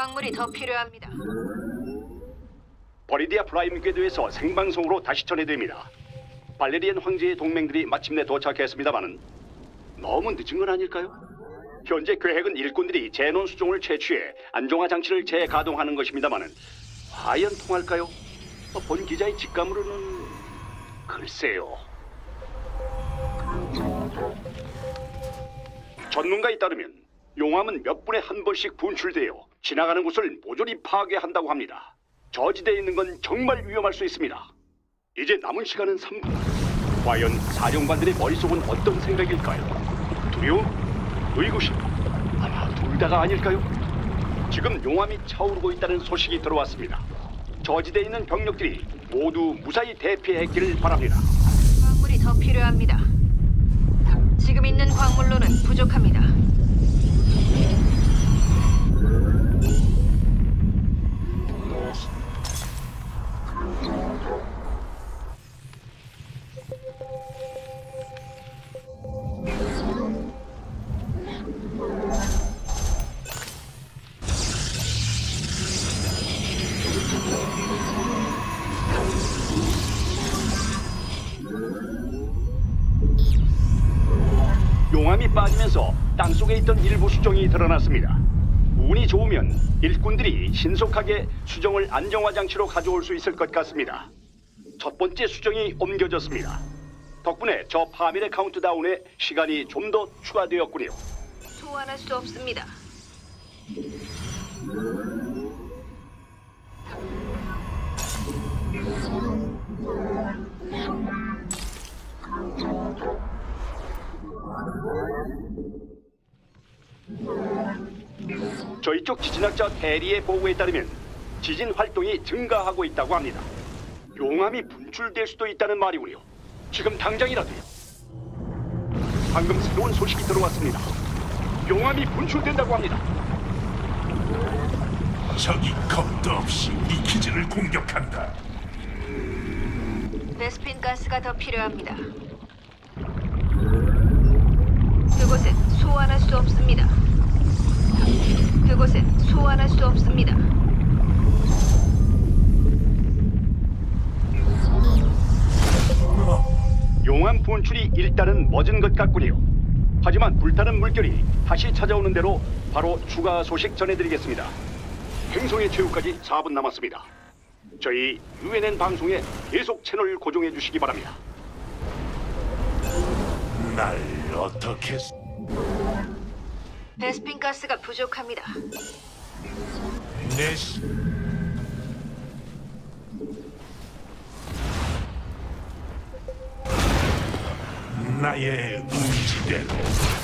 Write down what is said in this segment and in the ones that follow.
광물이 더 필요합니다. 버리디아 프라임 궤도에서 생방송으로 다시 전해드립니다. 발레리안 황제의 동맹들이 마침내 도착했습니다마는 너무 늦은 건 아닐까요? 현재 계획은 일꾼들이 제논 수정을 채취해 안정화 장치를 재가동하는 것입니다마는 과연 통할까요? 어, 본 기자의 직감으로는 글쎄요. 전문가에 따르면 용암은 몇 분에 한 번씩 분출되어 지나가는 곳을 모조리 파괴한다고 합니다. 저지대에 있는 건 정말 위험할 수 있습니다. 이제 남은 시간은 3분. 과연 사령관들의 머릿속은 어떤 생각일까요? 두려움? 의구심? 아마 둘 다가 아닐까요? 지금 용암이 차오르고 있다는 소식이 들어왔습니다. 저지대에 있는 병력들이 모두 무사히 대피했기를 바랍니다. 광물이 더 필요합니다. 지금 있는 광물로는 부족합니다. 용암이 빠지면서 땅속에 있던 일부 수정이 드러났습니다. 운이 좋으면 일꾼들이 신속하게 수정을 안정화 장치로 가져올 수 있을 것 같습니다. 첫 번째 수정이 옮겨졌습니다. 덕분에 저 파밀의 카운트다운에 시간이 좀 더 추가되었군요. 소환할 수 없습니다. 저희 쪽 지진학자 대리의 보고에 따르면 지진 활동이 증가하고 있다고 합니다. 용암이 분출될 수도 있다는 말이군요. 지금 당장이라도요. 방금 새로운 소식이 들어왔습니다. 용암이 분출된다고 합니다. 적이 겁도 없이 우리 기지를 공격한다. 베스핀 가스가 더 필요합니다. 그곳엔 소환할 수 없습니다. 그곳엔 소환할 수 없습니다. 용암 분출이 일단은 멎은 것 같군요. 하지만 불타는 물결이 다시 찾아오는 대로 바로 추가 소식 전해드리겠습니다. 행성의 최후까지 4분 남았습니다. 저희 UNN 방송에 계속 채널 고정해 주시기 바랍니다. 날 어떻게 스- 베스핀 가스가 부족합니다. 내 시... 나의 의지대로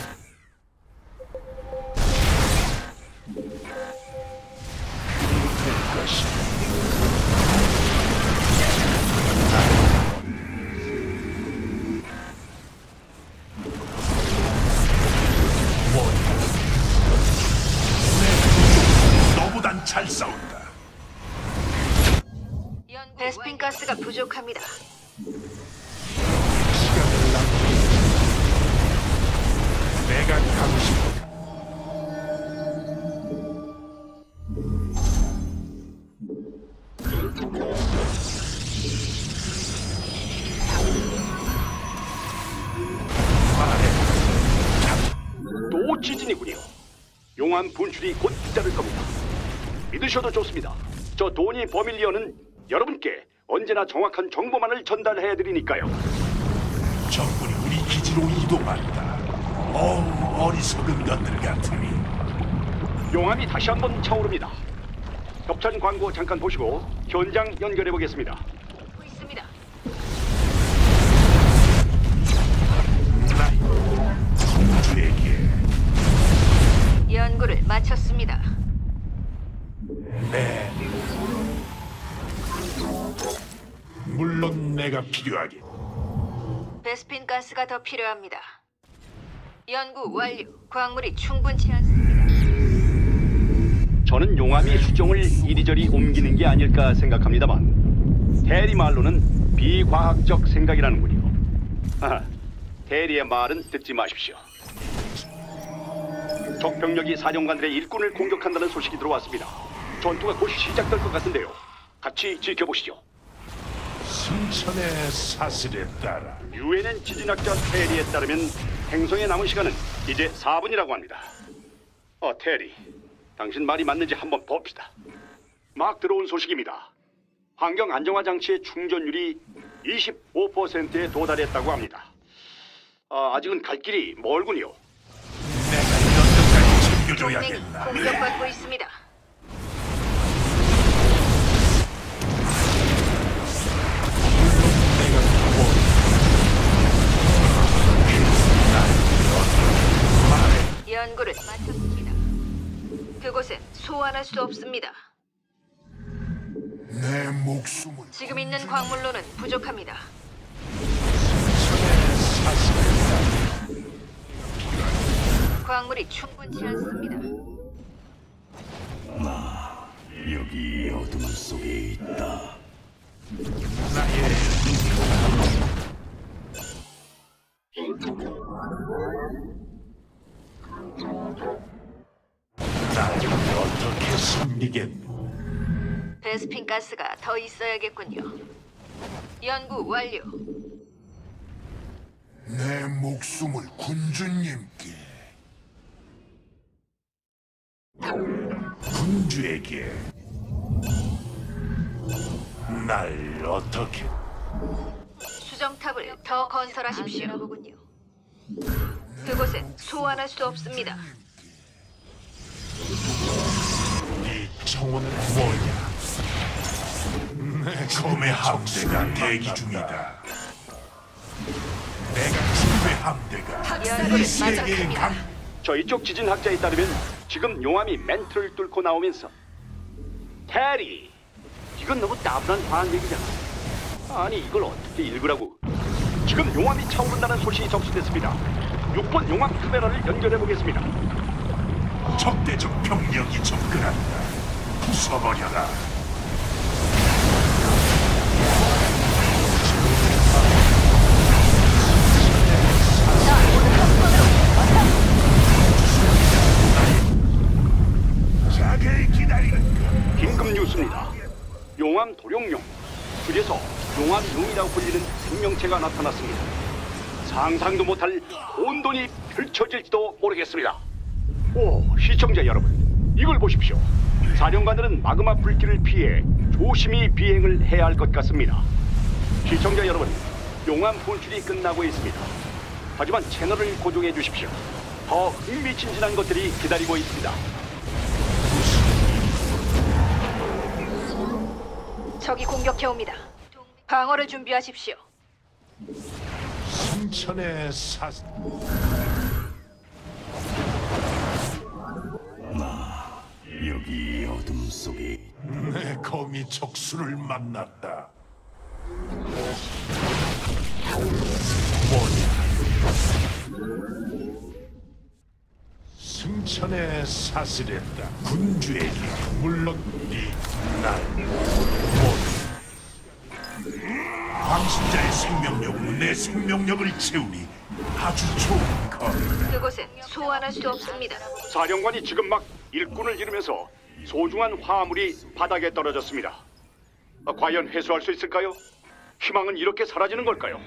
용암 분출이 곧 잇따를 겁니다. 믿으셔도 좋습니다. 저 도니 버밀리언은 여러분께 언제나 정확한 정보만을 전달해 드리니까요. 적군이 우리 기지로 이동한다. 어우, 어리석은 것들 같으니. 용암이 다시 한번 차오릅니다. 협찬 광고 잠깐 보시고 현장 연결해 보겠습니다. 베스핀 가스가 더 필요합니다. 연구 완료. 광물이 충분치 않습니다. 저는 용암이 수정을 이리저리 옮기는 게 아닐까 생각합니다만 대리 말로는 비과학적 생각이라는군요. 하하, 대리의 말은 듣지 마십시오. 적 병력이 사령관들의 일꾼을 공격한다는 소식이 들어왔습니다. 전투가 곧 시작될 것 같은데요. 같이 지켜보시죠. 승천의 사슬에 따라 유엔엔 지진학자 테리에 따르면 행성에 남은 시간은 이제 4분이라고 합니다. 어, 테리. 당신 말이 맞는지 한번 봅시다. 막 들어온 소식입니다. 환경 안정화 장치의 충전율이 25%에 도달했다고 합니다. 아, 아직은 갈 길이 멀군요. 내가 동맹이 챙겨줘야겠다. 공격받고 있습니다. 연구를 마쳤습니다. 그곳엔 소환할 수 없습니다. 내 목숨은 지금 있는 광물로는 부족합니다. 광물이 충분치 않습니다. 여기 어둠 속에 있다. 나의 나를 어떻게 섬기겠노? 베스핀 가스가 더 있어야겠군요. 연구 완료. 내 목숨을 군주님께 군주에게 날 어떻게 수정탑을 더 건설하십시오. 보군요. 그곳엔 소환할 수 없습니다. 이 청혼은 뭐냐? 내 검의 함대가 대기 중이다. 내가 지배 함대가 연구를 이 세계에 마쳤습니다. 강 저희 쪽 지진 학자에 따르면 지금 용암이 멘트를 뚫고 나오면서 테리 이건 너무 따분한 과학 얘기잖아 아니 이걸 어떻게 읽으라고 지금 용암이 차오른다는 소식이 접수됐습니다 6번 용암 카메라를 연결해 보겠습니다 적대적 병력이 접근한다. 부숴버려라. 자게 기다리는 것. 긴급 뉴스입니다 용암 도룡용 그래서 용암용이라고 불리는 생명체가 나타났습니다 상상도 못할 혼돈이 펼쳐질지도 모르겠습니다. 오 시청자 여러분 이걸 보십시오. 사령관들은 마그마 불길을 피해 조심히 비행을 해야 할 것 같습니다. 시청자 여러분 용암 분출이 끝나고 있습니다. 하지만 채널을 고정해 주십시오. 더 흥미진진한 것들이 기다리고 있습니다. 적이 공격해 옵니다. 방어를 준비하십시오. 승천의 사 여기 어둠 속에 내 검이 적수를 만났다. 뭐냐? 승천의 사슬했다. 군주에게 물론 이날 뭐냐? 광신자의 생명력으로 내 생명력을 채우니 아주 좋은 검이다. 그곳엔 소환할 수 없습니다. 사령관이 지금 막 일꾼을 잃으면서 소중한 화물이 바닥에 떨어졌습니다. 아, 과연 회수할 수 있을까요? 희망은 이렇게 사라지는 걸까요?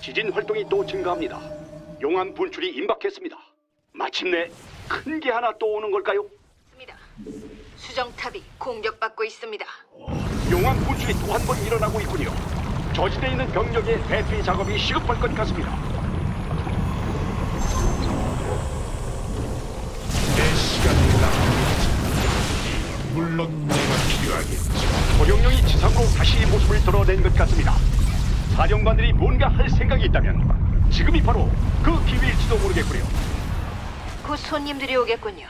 지진 활동이 또 증가합니다. 용암 분출이 임박했습니다. 마침내 큰 게 하나 또 오는 걸까요? 있습니다. 수정탑이 공격받고 있습니다. 용암 분출이 또 한 번 일어나고 있군요. 저지대에 있는 병력의 대피 작업이 시급할 것 같습니다. 내 시간을 낭비하지. 물론 내가 필요하겠지. 도룡령이 지상으로 다시 모습을 드러낸 것 같습니다. 사령관들이 뭔가 할 생각이 있다면 지금이 바로 그 기회일지도 모르겠군요. 곧 손님들이 오겠군요.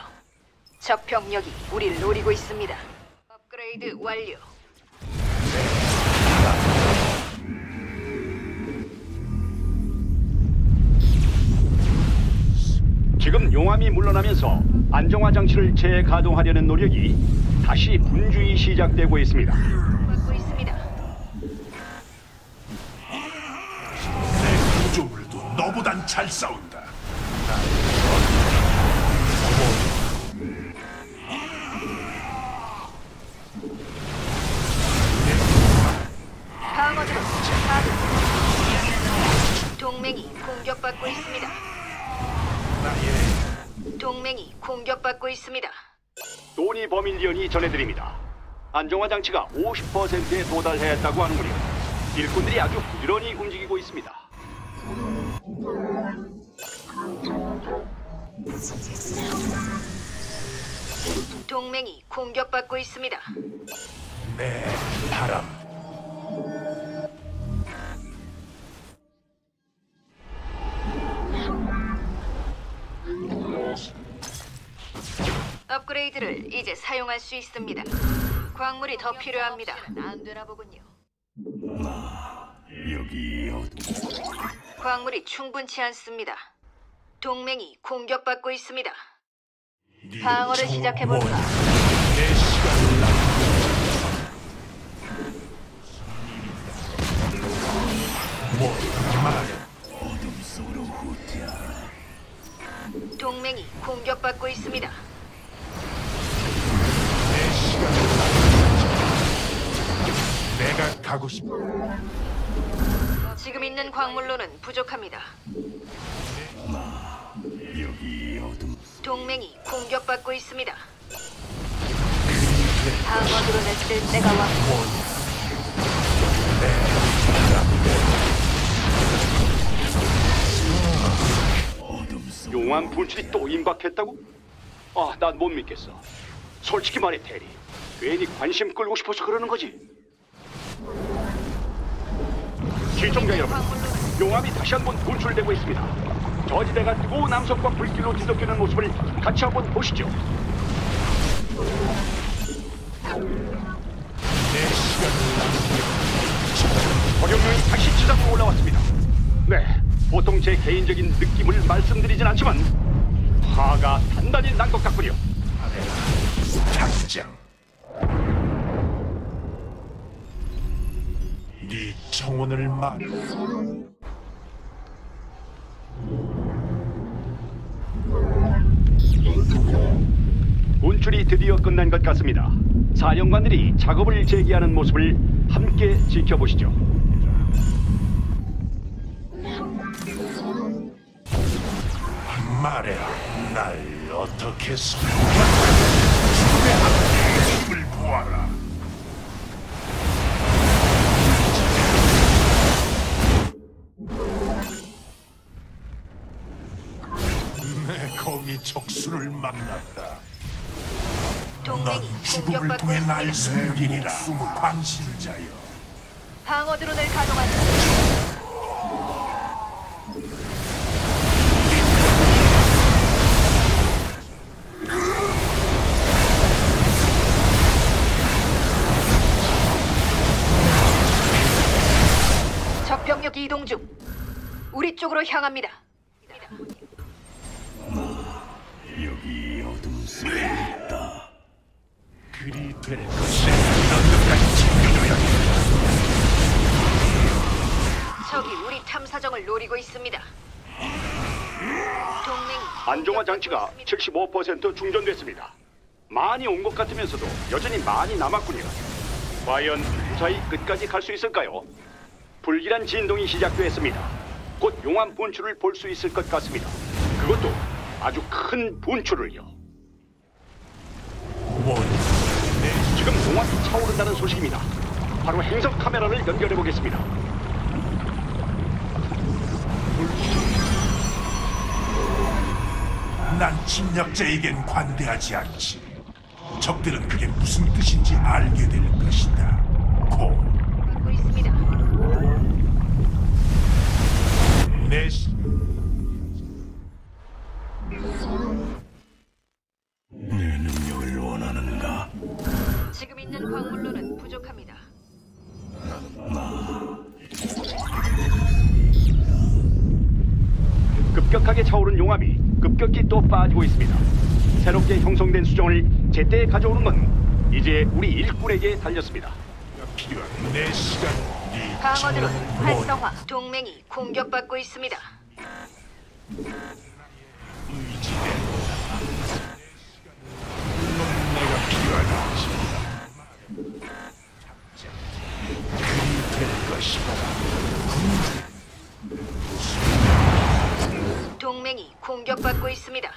적 병력이 우리를 노리고 있습니다. 업그레이드 완료. 지금 용암이 물러나면서 안정화 장치를 재가동하려는 노력이 다시 분주히 시작되고 있습니다. 받고 있습니다. 내 구조물도 너보단 잘 싸운다. 도니 버밀리언이 전해드립니다. 안정화 장치가 50%에 도달했다고 하는군요. 일꾼들이 아주 부지런히 움직이고 있습니다. 동맹이 공격받고 있습니다. 내 바람. 업그레이드를 이제 사용할 수 있습니다. 광물이 더 필요합니다. 안 되나 보군요. 여기 광물이 충분치 않습니다. 동맹이 공격받고 있습니다. 네 방어를 정원. 시작해 볼까? 내 시간을 동맹이 공격받고 있습니다. 내가 가고 싶. 지금 있는 광물로는 부족합니다. 여기 어둠 동맹이 공격받고 있습니다. 방어드론을 쓸 때가 왔고 용암 분출이 또 임박했다고? 아, 난 못 믿겠어. 솔직히 말해, 테리. 괜히 관심 끌고 싶어서 그러는 거지. 시청자 여러분, 용암이 다시 한번 분출되고 있습니다. 저지대가 뜨거운 남성과 불길로 뒤덮이는 모습을 같이 한번 보시죠. 적용령이 다시 지상으로 올라왔습니다. 네, 보통 제 개인적인 느낌을 말씀드리진 않지만 화가 단단히 난 것 같군요. 남. 당 청혼을 말. 분출이 드디어 끝난 것 같습니다. 사령관들이 작업을 재개하는 모습을 함께 지켜보시죠. 말해라. 날 어떻게 소용할 죽 적수를 만났다. 넌 동맹이 죽음을 공격받고 통해 날 있습니다. 숨기리라. 관심자여. 방어 드론을 가동한다. 적병력 이동 중. 우리 쪽으로 향합니다. 여기 있다 그리 챙겨줘야겠다. 적이 우리 탐사정을 노리고 있습니다. 동맹이 안정화 장치가 공격받고 있습니다. 75% 충전됐습니다. 많이 온 것 같으면서도 여전히 많이 남았군요. 과연 무사히 끝까지 갈 수 있을까요? 불길한 진동이 시작됐습니다. 곧 용암 분출을 볼 수 있을 것 같습니다. 그것도 아주 큰 분출을요. 뭐니? 내 지금 용암이 차오른다는 소식입니다. 바로 행성 카메라를 연결해 보겠습니다. 난 침략자에겐 관대하지 않지. 적들은 그게 무슨 뜻인지 알게 될 것이다. 고. 내 시... 있습니다. 새롭게 형성된 수정을 제때 가져오는 건 이제 우리 일꾼에게 달렸습니다. 필요한 내 시간, 네 방어드론? 활성화. 동맹이 공격받고 있습니다. 동맹이 공격받고 있습니다.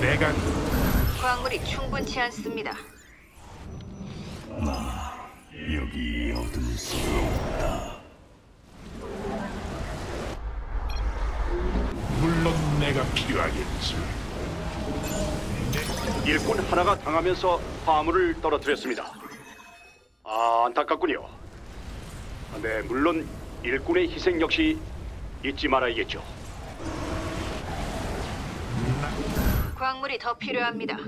내가 광물이 충분치 않습니다. 일꾼 하나가 당하면서 화물을 떨어뜨렸습니다. 아, 안타깝군요. 네, 물론 일꾼의 희생 역시 잊지 말아야겠죠. 광물이 더 필요합니다.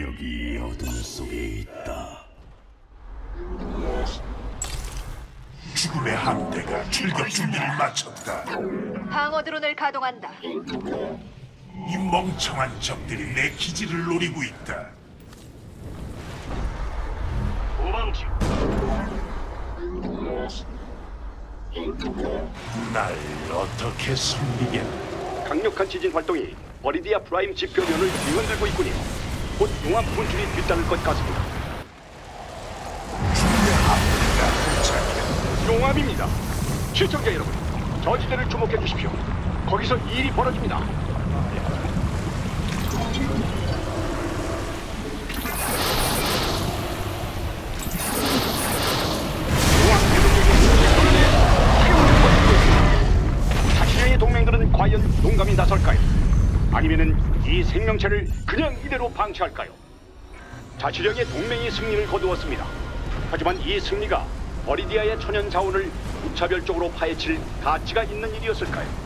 여기 어둠 속에 있다. 죽음의 함대가 출격 준비를 마쳤다. 방어 드론을 가동한다. 이 멍청한 적들이 내 기지를 노리고 있다. 도망치. 날 어떻게 숨기겠나? 강력한 지진 활동이 버리디아 프라임 지표면을 뒤흔들고 있군요. 곧 용암 분출이 뒤따를 것 같습니다. 용암입니다. 시청자 여러분, 저지대를 주목해 주십시오. 거기서 일이 벌어집니다. 이 생명체를 그냥 이대로 방치할까요? 자치령의 동맹이 승리를 거두었습니다. 하지만 이 승리가 버리디아의 천연 자원을 무차별적으로 파헤칠 가치가 있는 일이었을까요?